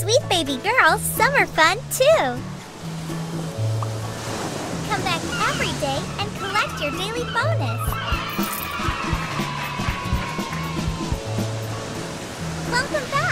Sweet baby girl, summer fun too. Come back every day and collect your daily bonus. Welcome back.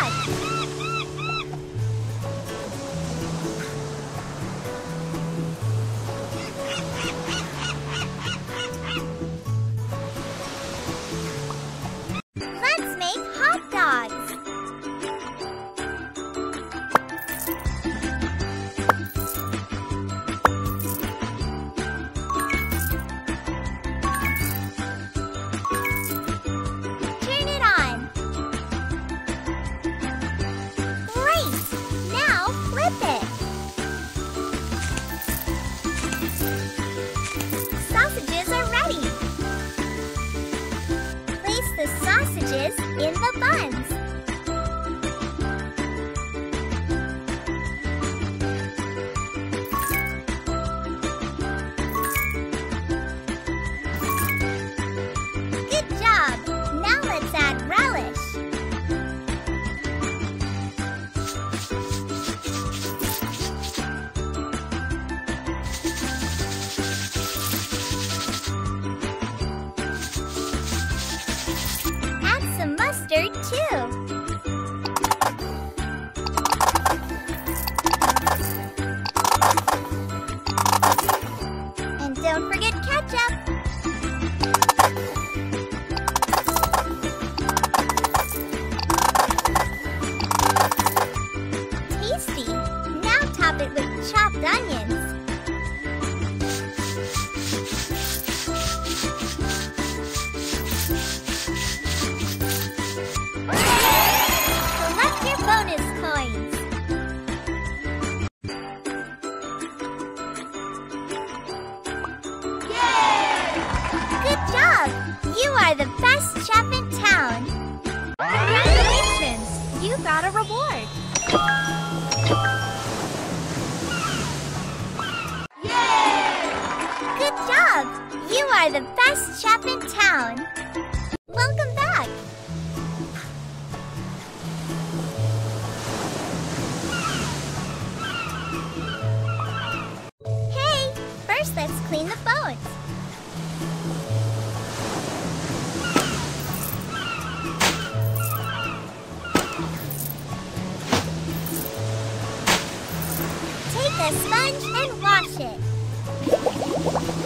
In the buns. Mustard too. Good job! You are the best chef in town. Welcome back. Hey, first let's clean the boats. Take a sponge and wash it.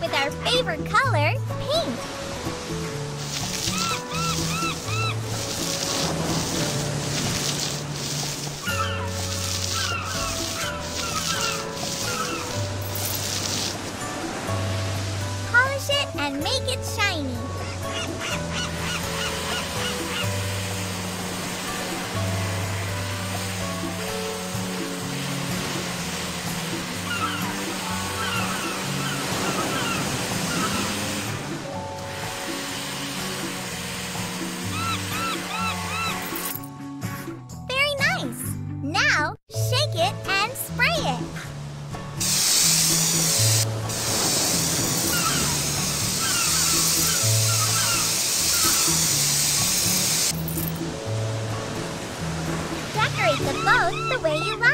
With our favorite color, way you like.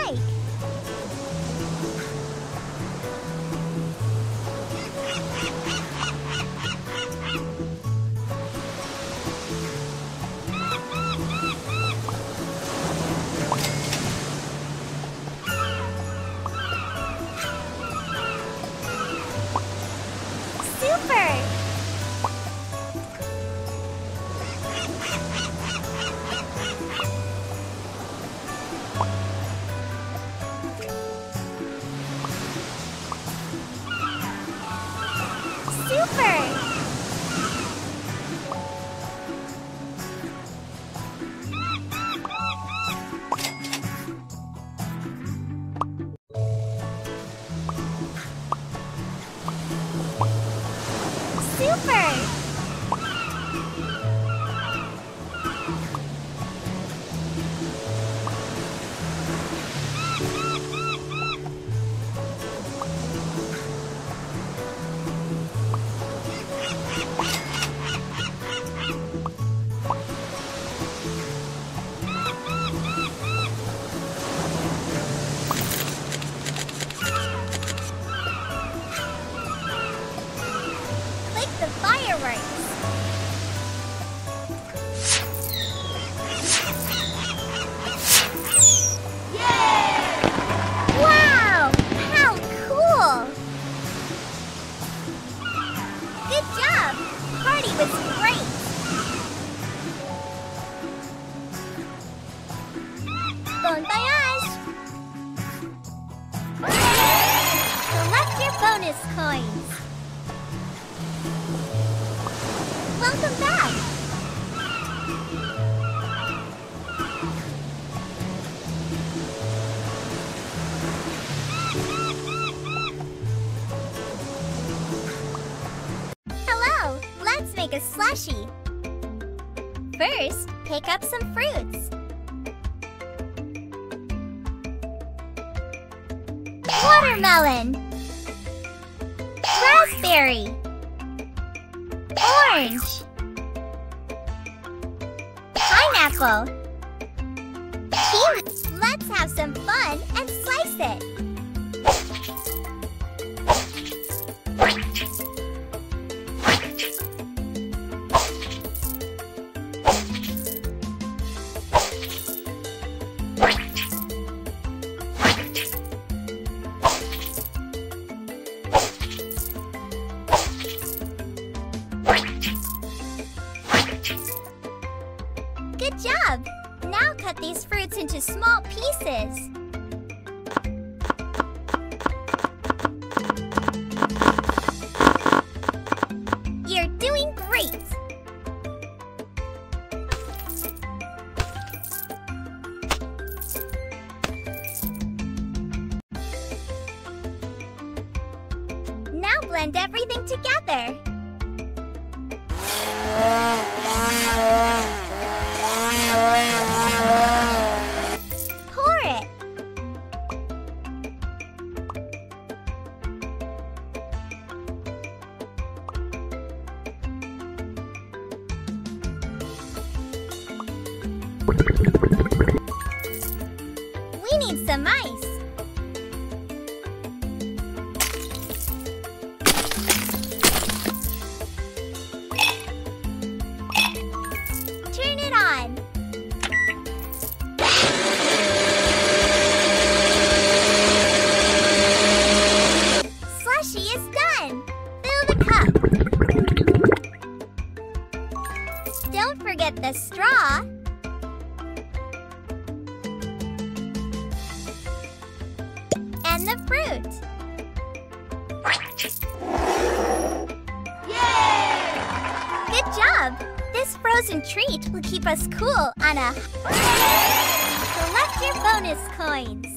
Was great! Voyage! Collect your bonus coins! Welcome back! First, pick up some fruits. Watermelon Raspberry Orange Pineapple! Let's have some fun and slice it! Small We need some ice. And the fruit. Yay! Good job! This frozen treat will keep us cool on a... Collect your bonus coins!